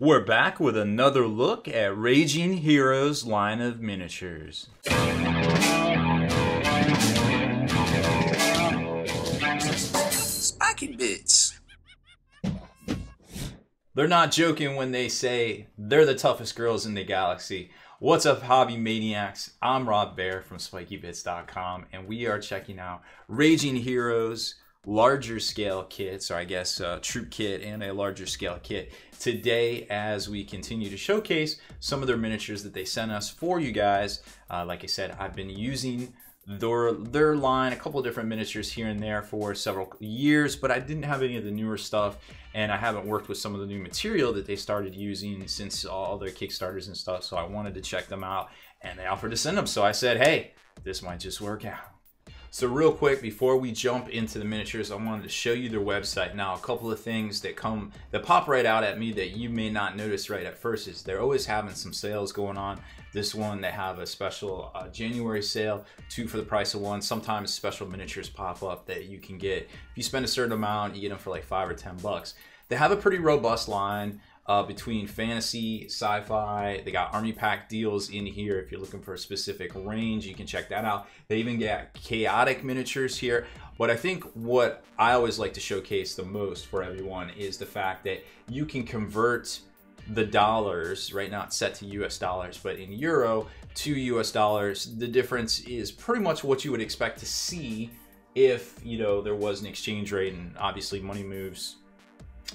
We're back with another look at Raging Heroes line of miniatures. Spikey Bits. They're not joking when they say they're the toughest girls in the galaxy. What's up, hobby maniacs? I'm Rob Baer from SpikeyBits.com, and we are checking out Raging Heroes larger scale kits, or I guess a troop kit and a larger scale kit today as we continue to showcase some of their miniatures that they sent us for you guys. Uh, like I said, I've been using their, their line, a couple different miniatures here and there for several years, but I didn't have any of the newer stuff and I haven't worked with some of the new material that they started using since all their Kickstarters and stuff. So I wanted to check them out and they offered to send them. So I said, hey, this might just work out. So real quick, before we jump into the miniatures, I wanted to show you their website. Now, a couple of things that come, that pop right out at me that you may not notice right at first is they're always having some sales going on. This one, they have a special uh, January sale, two for the price of one. Sometimes special miniatures pop up that you can get. If you spend a certain amount, you get them for like five or 10 bucks. They have a pretty robust line uh, between fantasy, sci-fi. They got army pack deals in here. If you're looking for a specific range, you can check that out. They even get chaotic miniatures here. But I think what I always like to showcase the most for everyone is the fact that you can convert the dollars, right now it's set to US dollars, but in euro to US dollars, the difference is pretty much what you would expect to see if, you know, there was an exchange rate and obviously money moves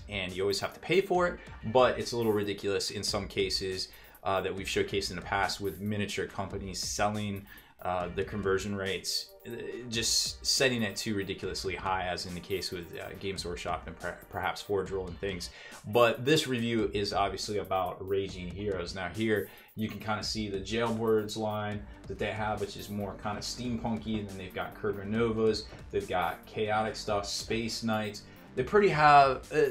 and you always have to pay for it, but it's a little ridiculous in some cases uh, that we've showcased in the past with miniature companies selling uh, the conversion rates, uh, just setting it too ridiculously high, as in the case with uh, Games Workshop and per perhaps Forge World and things. But this review is obviously about Raging Heroes. Now here you can kind of see the Jailbirds line that they have, which is more kind of steampunky, and then they've got Kurgan Novas, they've got chaotic stuff, Space Knights, they pretty have uh,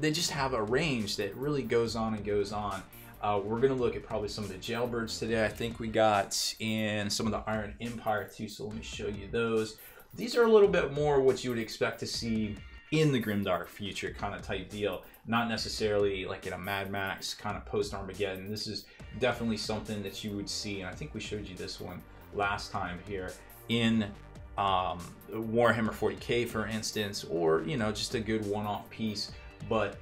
they just have a range that really goes on and goes on. Uh, we're gonna look at probably some of the jailbirds today. I think we got in some of the Iron Empire too. So let me show you those. These are a little bit more what you would expect to see in the grimdark future kind of type deal. Not necessarily like in a Mad Max kind of post Armageddon. This is definitely something that you would see, and I think we showed you this one last time here in um, Warhammer 40k, for instance, or you know, just a good one-off piece. But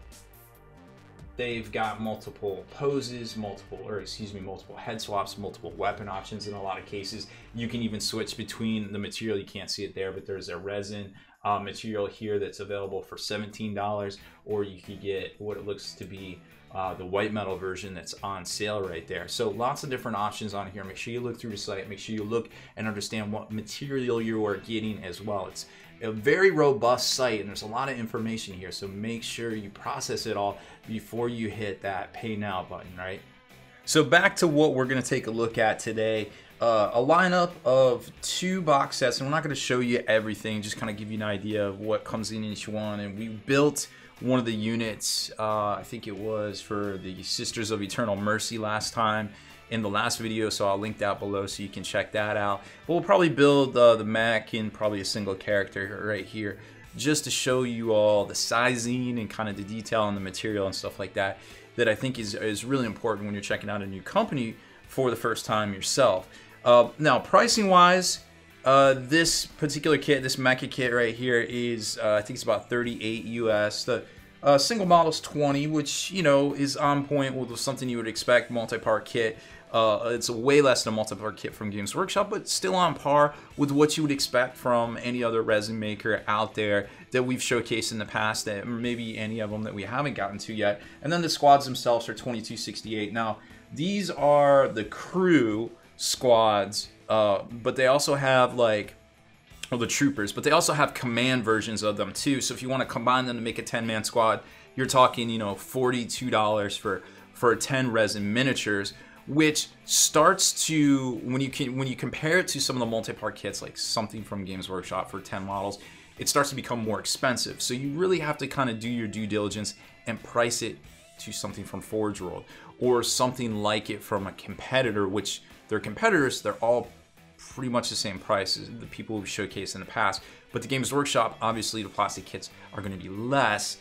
they've got multiple poses, multiple, or excuse me, multiple head swaps, multiple weapon options in a lot of cases. You can even switch between the material. You can't see it there, but there's a resin uh, material here that's available for $17, or you could get what it looks to be uh, the white metal version that's on sale right there. So lots of different options on here. Make sure you look through the site. Make sure you look and understand what material you are getting as well. It's a very robust site and there's a lot of information here. So make sure you process it all before you hit that pay now button, right? So back to what we're going to take a look at today. Uh, a lineup of two box sets, and we're not going to show you everything, just kind of give you an idea of what comes in each one. And we built one of the units, uh, I think it was for the Sisters of Eternal Mercy last time in the last video, so I'll link that below so you can check that out. But we'll probably build uh, the mech in probably a single character right here just to show you all the sizing and kind of the detail on the material and stuff like that that I think is, is really important when you're checking out a new company for the first time yourself. Uh, now, pricing wise, uh, this particular kit, this mecha kit right here is, uh, I think it's about 38 US. The uh, single model's 20, which, you know, is on point with something you would expect multi-part kit. Uh, it's way less than a multi-part kit from Games Workshop, but still on par with what you would expect from any other resin maker out there that we've showcased in the past, that maybe any of them that we haven't gotten to yet. And then the squads themselves are 2268. Now, these are the crew squads uh, but they also have like well, the troopers, but they also have command versions of them too. So if you want to combine them to make a 10 man squad, you're talking, you know, $42 for for 10 resin miniatures, which starts to when you can when you compare it to some of the multi-part kits like something from Games Workshop for 10 models, it starts to become more expensive. So you really have to kind of do your due diligence and price it to something from Forge World or something like it from a competitor, which their competitors, they're all pretty much the same price as the people we've showcased in the past. But the Games Workshop, obviously the plastic kits are going to be less,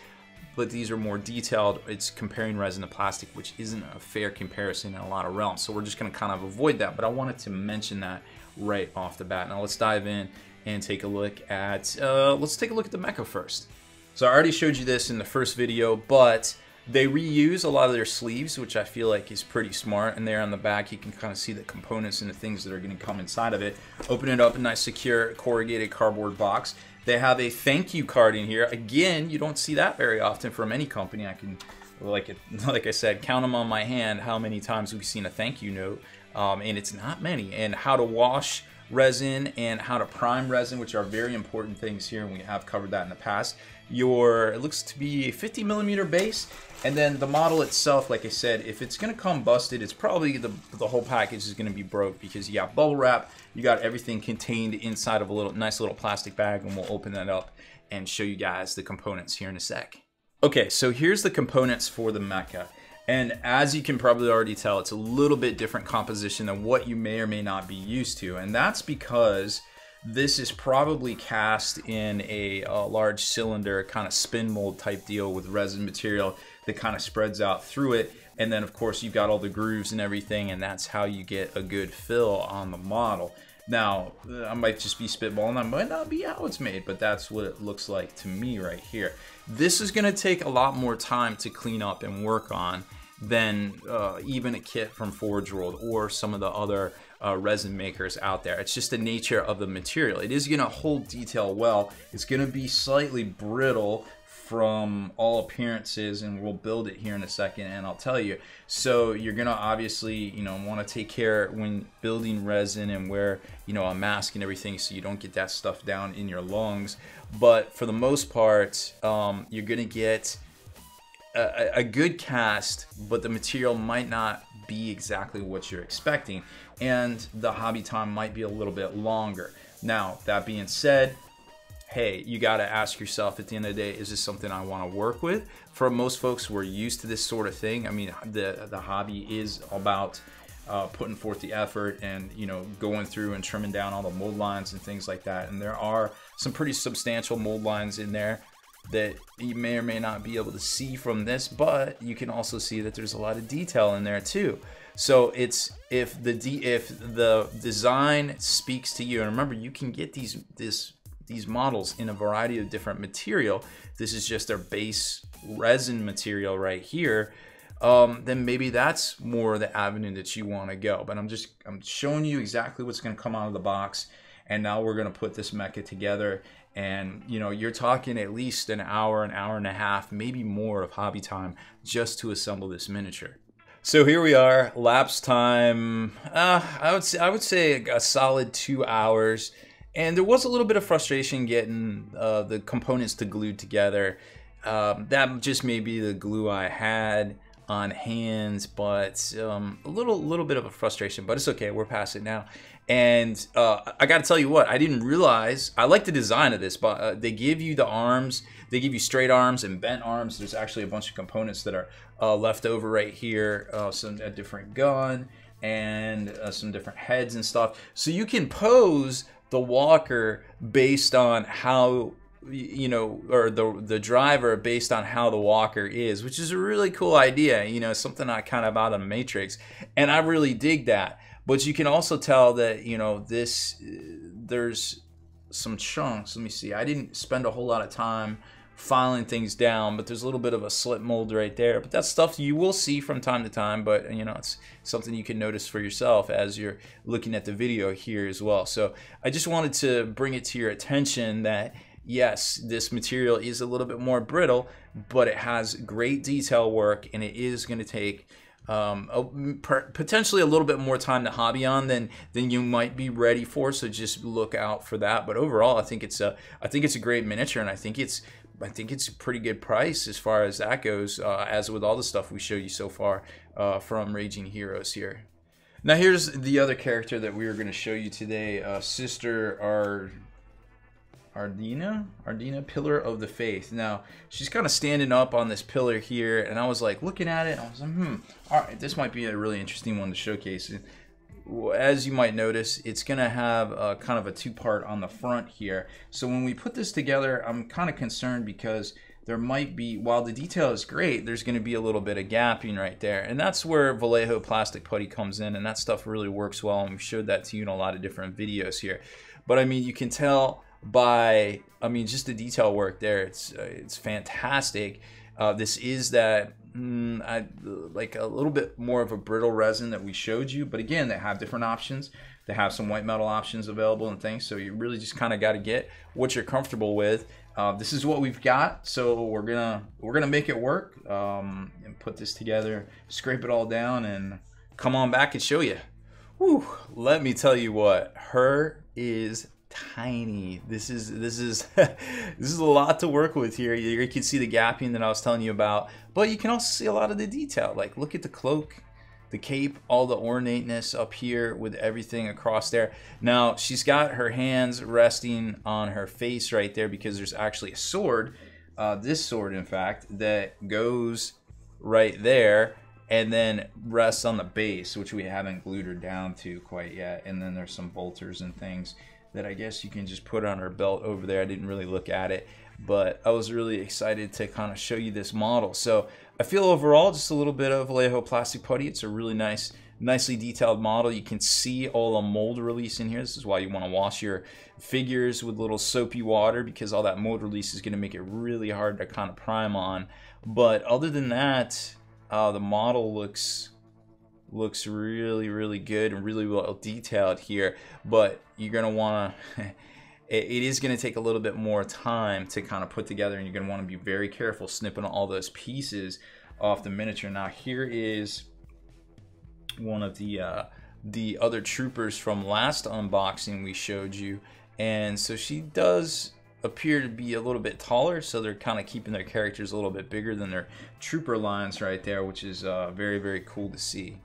but these are more detailed. It's comparing resin to plastic, which isn't a fair comparison in a lot of realms. So we're just gonna kind of avoid that, but I wanted to mention that right off the bat. Now let's dive in and take a look at, uh, let's take a look at the mecha first. So I already showed you this in the first video, but they reuse a lot of their sleeves, which I feel like is pretty smart. And there on the back, you can kind of see the components and the things that are going to come inside of it. Open it up, a nice secure corrugated cardboard box. They have a thank you card in here. Again, you don't see that very often from any company. I can, like it, like I said, count them on my hand how many times we've seen a thank you note, um, and it's not many. And how to wash resin and how to prime resin, which are very important things here, and we have covered that in the past. Your, it looks to be a 50 millimeter base, and then the model itself, like I said, if it's gonna come busted, it's probably the, the whole package is gonna be broke because you got bubble wrap, you got everything contained inside of a little nice little plastic bag, and we'll open that up and show you guys the components here in a sec. Okay, so here's the components for the mecha. And as you can probably already tell, it's a little bit different composition than what you may or may not be used to. And that's because this is probably cast in a, a, large cylinder kind of spin mold type deal with resin material that kind of spreads out through it. And then of course you've got all the grooves and everything and that's how you get a good fill on the model. Now, I might just be spitballing, that might not be how it's made, but that's what it looks like to me right here. This is gonna take a lot more time to clean up and work on than uh, even a kit from Forge World or some of the other uh, resin makers out there. It's just the nature of the material. It is gonna hold detail well. It's gonna be slightly brittle from all appearances and we'll build it here in a second and I'll tell you. So you're gonna obviously, you know, wanna take care when building resin and wear, you know, a mask and everything so you don't get that stuff down in your lungs. But for the most part, um, you're gonna get a, a good cast, but the material might not be exactly what you're expecting and the hobby time might be a little bit longer. Now, that being said, hey, you got to ask yourself at the end of the day, is this something I want to work with? For most folks we're used to this sort of thing, I mean, the, the hobby is about uh, putting forth the effort and, you know, going through and trimming down all the mold lines and things like that. And there are some pretty substantial mold lines in there that you may or may not be able to see from this, but you can also see that there's a lot of detail in there too. So it's if the if the design speaks to you, and remember you can get these this these models in a variety of different material. This is just their base resin material right here. Um, then maybe that's more the avenue that you want to go. But I'm just I'm showing you exactly what's going to come out of the box, and now we're going to put this mecha together. And you know you're talking at least an hour, an hour and a half, maybe more of hobby time just to assemble this miniature. So here we are, lapse time. Uh, I would say I would say a solid two hours, and there was a little bit of frustration getting uh, the components to glue together. Um, that just may be the glue I had on hands, but um, a little little bit of a frustration. But it's okay, we're past it now. And uh, I got to tell you what, I didn't realize. I like the design of this, but uh, they give you the arms. They give you straight arms and bent arms. There's actually a bunch of components that are uh, left over right here. Uh, some a different gun and uh, some different heads and stuff. So you can pose the walker based on how you know or the the driver based on how the walker is which is a really cool idea you know something i kind of out of matrix. And i really dig that. But you can also tell that you know this uh, there's some chunks. Let me see. I didn't spend a whole lot of time filing things down, but there's a little bit of a slip mold right there. But that's stuff you will see from time to time, but you know, it's something you can notice for yourself as you're looking at the video here as well. So I just wanted to bring it to your attention that yes, this material is a little bit more brittle, but it has great detail work and it is going to take um, a, potentially a little bit more time to hobby on than than you might be ready for. So just look out for that. But overall, I think it's a I think it's a great miniature, and I think it's I think it's a pretty good price as far as that goes, uh, as with all the stuff we show you so far uh, from Raging Heroes here. Now here's the other character that we are going to show you today, uh, Sister Ar Ardina? Ardina, Pillar of the Faith. Now, she's kind of standing up on this pillar here, and I was like looking at it, I was like, hmm, all right, this might be a really interesting one to showcase as you might notice, it's going to have a, kind of a two-part on the front here. So when we put this together, I'm kind of concerned because there might be, while the detail is great, there's going to be a little bit of gapping right there. And that's where Vallejo plastic putty comes in, and that stuff really works well. And we showed that to you in a lot of different videos here. But I mean, you can tell by, I mean, just the detail work there, it's, uh, it's fantastic. Uh, this is that mm, I, like a little bit more of a brittle resin that we showed you, but again, they have different options. They have some white metal options available and things, so you really just kind of got to get what you're comfortable with. Uh, this is what we've got, so we're gonna we're gonna make it work um, and put this together, scrape it all down, and come on back and show you. Whew, let me tell you what, her is tiny. This is this is this is a lot to work with here. You can see the gapping that I was telling you about, but you can also see a lot of the detail. Like look at the cloak, the cape, all the ornateness up here with everything across there. Now she's got her hands resting on her face right there because there's actually a sword. Uh, this sword, in fact, that goes right there and then rests on the base, which we haven't glued her down to quite yet. And then there's some bolters and things that I guess you can just put on her belt over there. I didn't really look at it, but I was really excited to kind of show you this model. So I feel overall just a little bit of Vallejo plastic putty. It's a really nice, nicely detailed model. You can see all the mold release in here. This is why you want to wash your figures with little soapy water because all that mold release is going to make it really hard to kind of prime on. But other than that, uh, the model looks looks really really good and really well detailed here but you're gonna want to it is to take a little bit more time to kind of put together and you're want to be very careful snipping all those pieces off the miniature. Now here is one of the uh, the other troopers from last unboxing we showed you and so she does appear to be a little bit taller so they're kind of keeping their characters a little bit bigger than their trooper lines right there which is uh, very very cool to see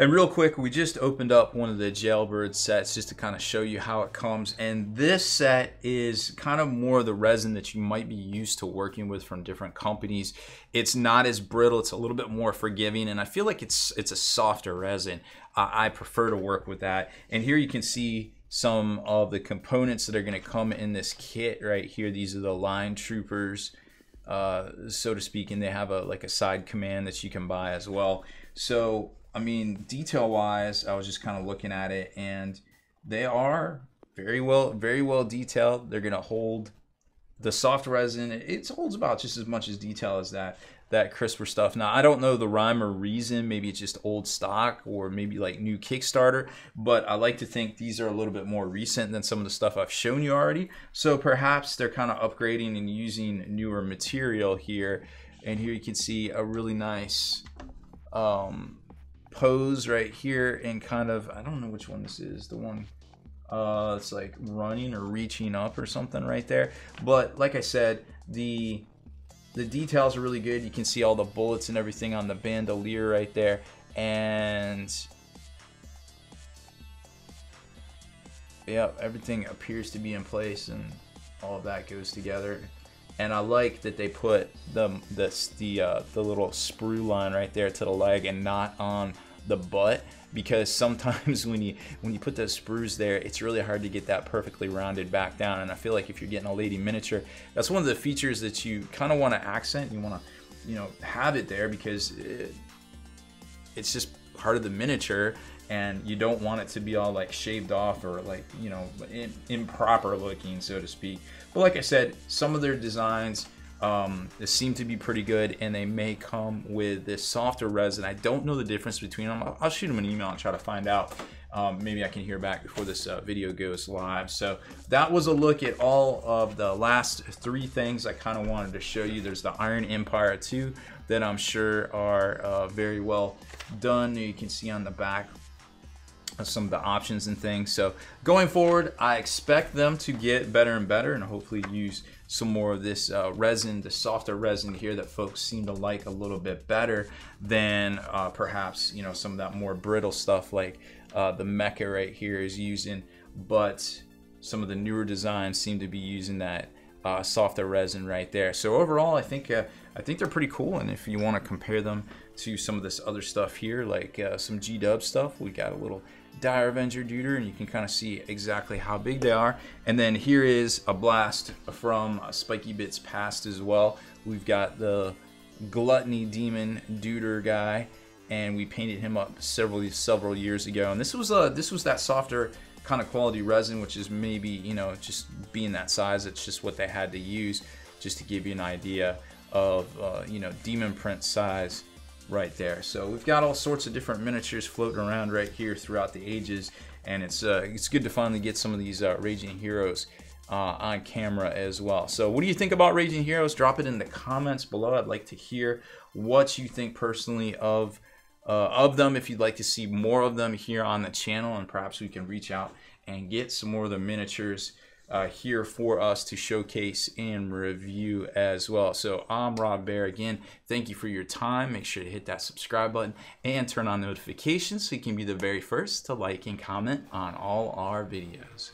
and real quick, we just opened up one of the Jailbird sets just to kind of show you how it comes. And this set is kind of more of the resin that you might be used to working with from different companies. It's not as brittle, it's a little bit more forgiving, and I feel like it's it's a softer resin. Uh, I prefer to work with that. And here you can see some of the components that are going to come in this kit right here. These are the line troopers, uh, so to speak, and they have a like a side command that you can buy as well. So I mean, detail wise, I was just kind of looking at it, and they are very well, very well detailed. They're gonna hold the soft resin. It holds about just as much as detail as that that crisper stuff. Now, I don't know the rhyme or reason. Maybe it's just old stock or maybe like new Kickstarter, but I like to think these are a little bit more recent than some of the stuff I've shown you already. So perhaps they're kind of upgrading and using newer material here. And here you can see a really nice um, pose right here and kind of I don't know which one this is the one uh it's like running or reaching up or something right there. But like I said the the details are really good. You can see all the bullets and everything on the bandolier right there. And yeah everything appears to be in place and all of that goes together and I like that they put the this the uh, the little sprue line right there to the leg and not on the butt because sometimes when you when you put those sprues there it's really hard to get that perfectly rounded back down. And I feel like if you're getting a lady miniature that's one of the features that you kind of want to accent you want to you know have it there because it, it's just part of the miniature and you don't want it to be all like shaved off or like you know in, improper looking so to speak but like i said some of their designs um, seem to be pretty good and they may come with this softer resin i don't know the difference between them. I'll, I'll shoot them an email and try to find out. Um, maybe i can hear back before this uh, video goes live. So that was a look at all of the last three things i kind of wanted to show you. There's the iron empire 2 that i'm sure are uh, very well done. You can see on the back some of the options and things. So going forward, I expect them to get better and better and hopefully use some more of this uh, resin, the softer resin here that folks seem to like a little bit better than uh, perhaps, you know, some of that more brittle stuff like uh, the Mecha right here is using. But some of the newer designs seem to be using that uh, softer resin right there. So overall, I think uh, I think they're pretty cool. And if you want to compare them to some of this other stuff here, like uh, some G-Dub stuff, we got a little Dire Avenger Deuter, and you can kind of see exactly how big they are. And then here is a blast from Spikey Bits past as well, We've got the Gluttony Demon Duder guy, and we painted him up several several years ago. And this was uh this was that softer kind of quality resin, which is maybe you know just being that size, it's just what they had to use, just to give you an idea of uh, you know demon print size right there. So we've got all sorts of different miniatures floating around right here throughout the ages, and it's uh, it's good to finally get some of these uh, Raging Heroes uh, on camera as well. So what do you think about Raging Heroes? Drop it in the comments below. I'd like to hear what you think personally of uh, of them. If you'd like to see more of them here on the channel, and perhaps we can reach out and get some more of the miniatures uh, here for us to showcase and review as well. So I'm Rob Baer again. Thank you for your time. Make sure to hit that subscribe button and turn on notifications so you can be the very first to like and comment on all our videos.